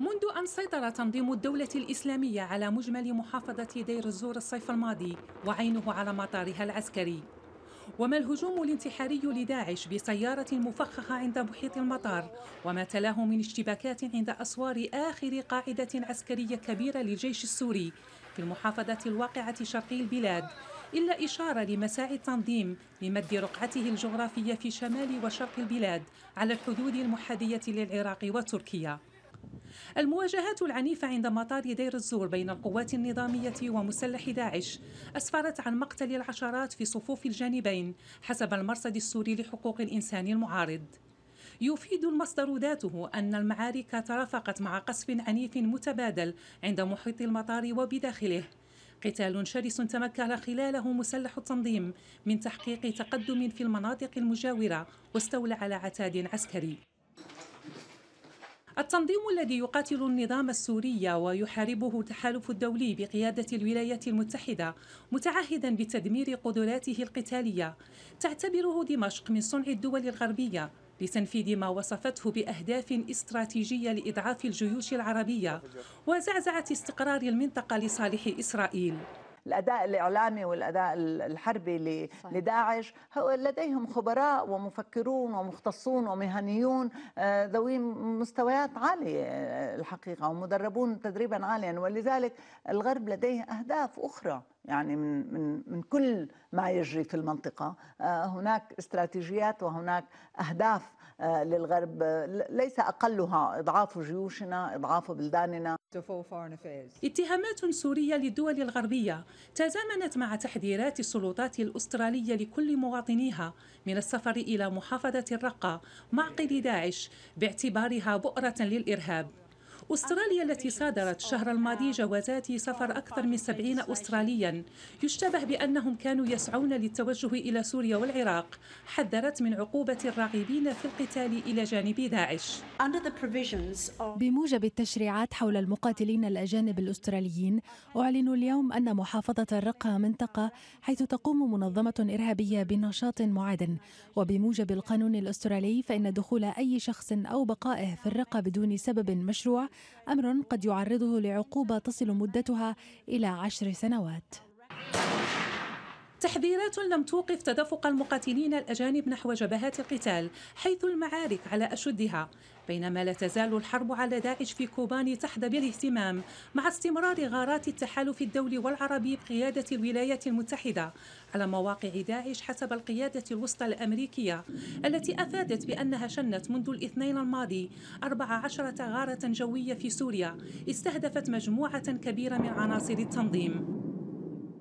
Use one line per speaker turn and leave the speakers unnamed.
منذ أن سيطر تنظيم الدولة الإسلامية على مجمل محافظة دير الزور الصيف الماضي وعينه على مطارها العسكري. وما الهجوم الانتحاري لداعش بسيارة مفخخة عند محيط المطار وما تلاه من اشتباكات عند أسوار آخر قاعدة عسكرية كبيرة للجيش السوري في المحافظة الواقعة شرقي البلاد إلا إشارة لمساعي التنظيم لمد رقعته الجغرافية في شمال وشرق البلاد على الحدود المحادية للعراق وتركيا. المواجهات العنيفة عند مطار دير الزور بين القوات النظامية ومسلح داعش أسفرت عن مقتل العشرات في صفوف الجانبين حسب المرصد السوري لحقوق الإنسان المعارض. يفيد المصدر ذاته أن المعارك ترافقت مع قصف عنيف متبادل عند محيط المطار وبداخله. قتال شرس تمكن خلاله مسلح التنظيم من تحقيق تقدم في المناطق المجاورة واستولى على عتاد عسكري. التنظيم الذي يقاتل النظام السوري ويحاربه التحالف الدولي بقيادة الولايات المتحدة متعهدا بتدمير قدراته القتالية. تعتبره دمشق من صنع الدول الغربية لتنفيذ ما وصفته بأهداف استراتيجية لإضعاف الجيوش العربية وزعزعة استقرار المنطقة لصالح إسرائيل.
الأداء الإعلامي والأداء الحربي لداعش هو لديهم خبراء ومفكرون ومختصون ومهنيون آه، ذوي مستويات عالية آه، الحقيقة ومدربون تدريبا عاليا. ولذلك الغرب لديه أهداف أخرى. يعني من من من كل ما يجري في المنطقة. آه، هناك استراتيجيات وهناك أهداف للغرب. ليس أقلها إضعاف جيوشنا إضعاف بلداننا.
اتهامات سورية للدول الغربية تزامنت مع تحذيرات السلطات الأسترالية لكل مواطنيها من السفر إلى محافظة الرقة معقل داعش باعتبارها بؤرة للإرهاب. أستراليا التي صادرت الشهر الماضي جوازات سفر أكثر من سبعين أستراليا. يشتبه بأنهم كانوا يسعون للتوجه إلى سوريا والعراق حذرت من عقوبة الراغبين في القتال إلى جانب داعش.
بموجب التشريعات حول المقاتلين الأجانب الأستراليين أعلن اليوم أن محافظة الرقة منطقة حيث تقوم منظمة إرهابية بنشاط معادن وبموجب القانون الأسترالي فإن دخول أي شخص أو بقائه في الرقة بدون سبب مشروع أمر قد يعرضه لعقوبة تصل مدتها إلى عشر سنوات.
تحذيرات لم توقف تدفق المقاتلين الأجانب نحو جبهات القتال حيث المعارك على أشدها بينما لا تزال الحرب على داعش في كوباني تحظى بالاهتمام مع استمرار غارات التحالف الدولي والعربي بقيادة الولايات المتحدة على مواقع داعش حسب القيادة الوسطى الأمريكية التي أفادت بأنها شنت منذ الاثنين الماضي 14 غارة جوية في سوريا استهدفت مجموعة كبيرة من عناصر التنظيم.